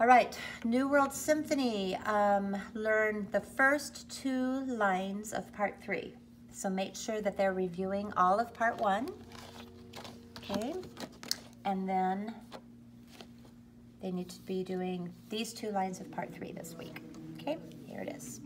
All right, New World Symphony. Um, learn the first two lines of part three. So make sure that they're reviewing all of part one. Okay, and then they need to be doing these two lines of part three this week. Okay, here it is.